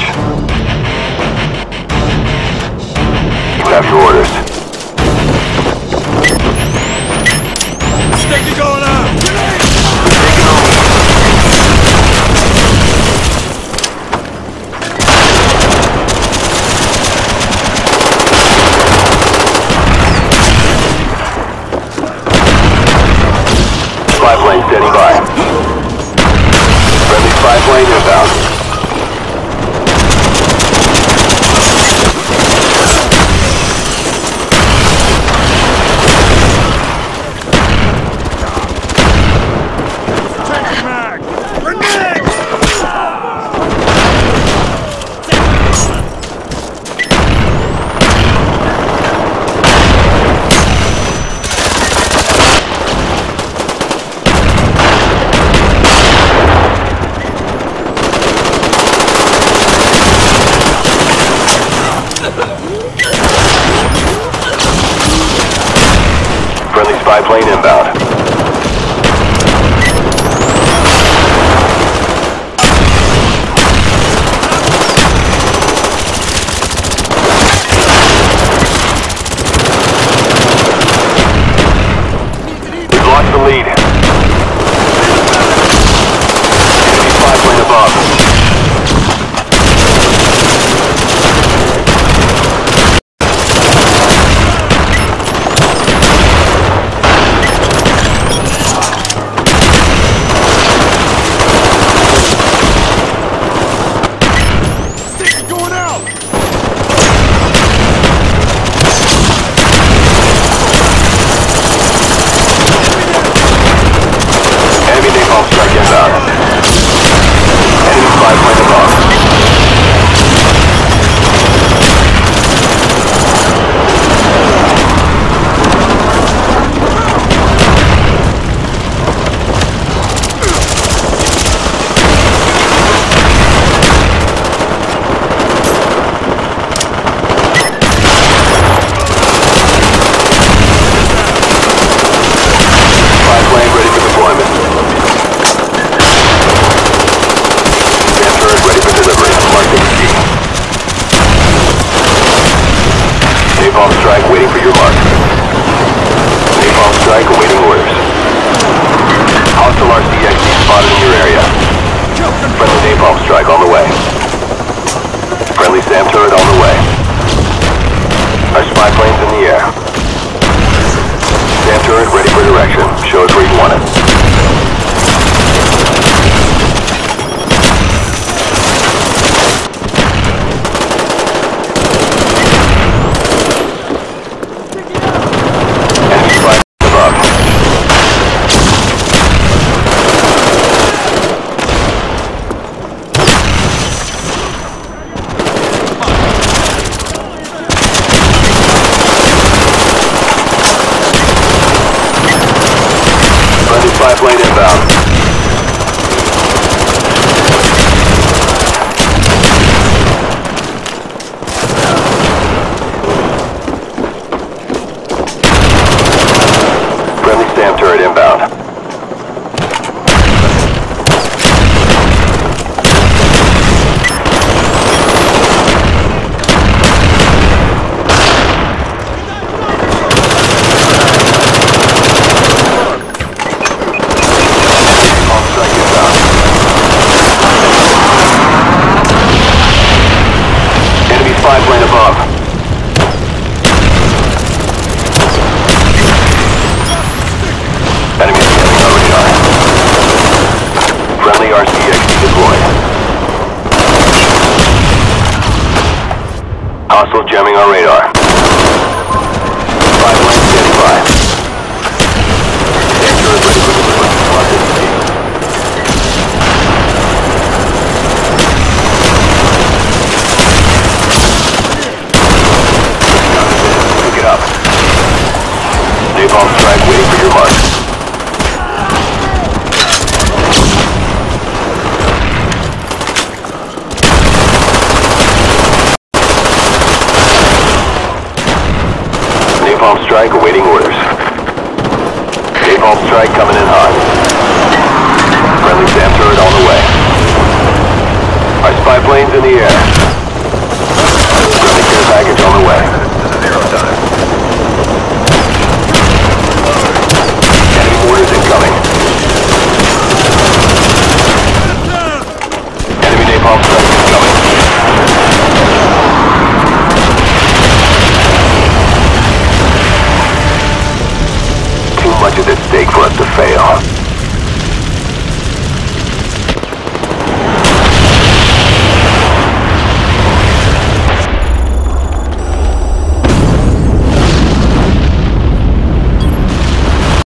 Yeah. Spy plane inbound. We've lost the lead. Spy plane inbound. hostile jamming our radar. Napalm strike awaiting orders. Napalm strike coming in hot. Friendly SAM turret on the way. Our spy plane's in the air. Friendly care package on the way. Too